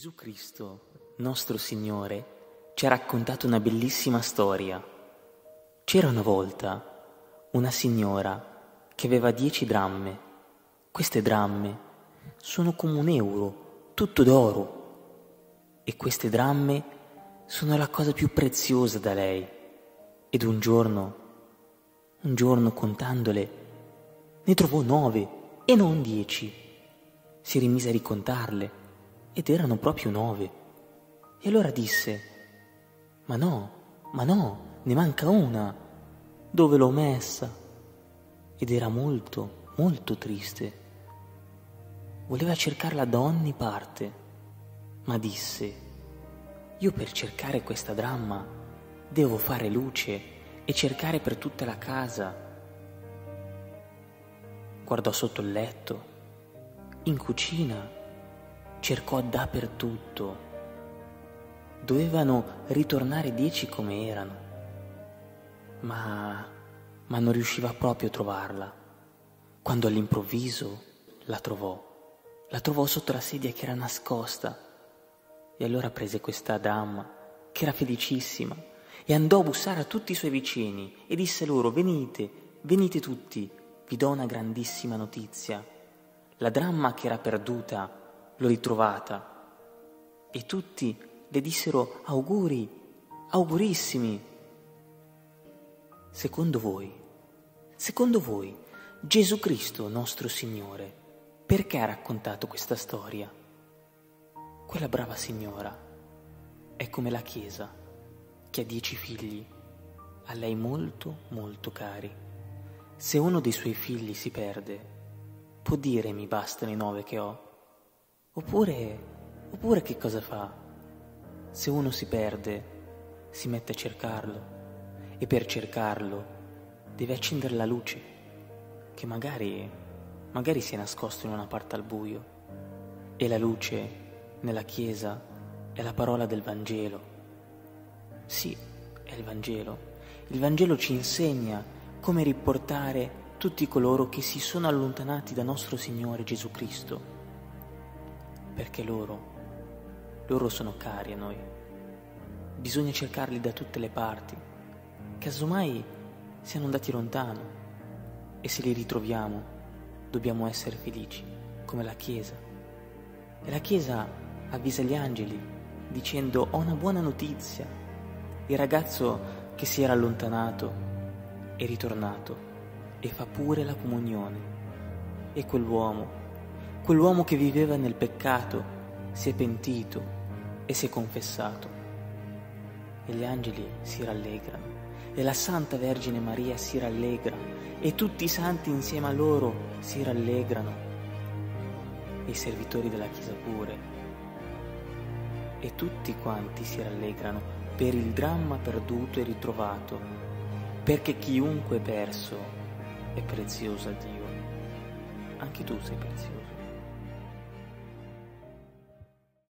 Gesù Cristo, nostro Signore, ci ha raccontato una bellissima storia. C'era una volta una signora che aveva dieci dramme. Queste dramme sono come un euro, tutto d'oro. E queste dramme sono la cosa più preziosa da lei. Ed un giorno, un giorno contandole, ne trovò nove e non dieci. Si rimise a ricontarle ed erano proprio nove. E allora disse, ma no, ma no, ne manca una. Dove l'ho messa? Ed era molto, molto triste. Voleva cercarla da ogni parte, ma disse, io per cercare questa dramma devo fare luce e cercare per tutta la casa. Guardò sotto il letto, in cucina, cercò dappertutto. Dovevano ritornare dieci come erano, ma, ma non riusciva proprio a trovarla. Quando all'improvviso la trovò, la trovò sotto la sedia che era nascosta. E allora prese questa dama, che era felicissima, e andò a bussare a tutti i suoi vicini e disse loro, venite, venite tutti, vi do una grandissima notizia. La dramma che era perduta l'ho ritrovata. E tutti le dissero auguri, augurissimi. Secondo voi, secondo voi, Gesù Cristo, nostro Signore, perché ha raccontato questa storia? Quella brava signora è come la Chiesa, che ha dieci figli, a lei molto, molto cari. Se uno dei suoi figli si perde, può dire mi bastano i nove che ho? Oppure, oppure che cosa fa? Se uno si perde, si mette a cercarlo e per cercarlo deve accendere la luce, che magari, magari si è nascosto in una parte al buio. E la luce nella Chiesa è la parola del Vangelo. Sì, è il Vangelo. Il Vangelo ci insegna come riportare tutti coloro che si sono allontanati da nostro Signore Gesù Cristo perché loro, loro sono cari a noi. Bisogna cercarli da tutte le parti. Casomai siano andati lontano e se li ritroviamo dobbiamo essere felici, come la Chiesa. E la Chiesa avvisa gli angeli dicendo ho una buona notizia. Il ragazzo che si era allontanato è ritornato e fa pure la comunione. E quell'uomo Quell'uomo che viveva nel peccato si è pentito e si è confessato. E gli angeli si rallegrano, e la Santa Vergine Maria si rallegra, e tutti i santi insieme a loro si rallegrano, e i servitori della Chiesa pure. E tutti quanti si rallegrano per il dramma perduto e ritrovato, perché chiunque è perso è prezioso a Dio. Anche tu sei prezioso.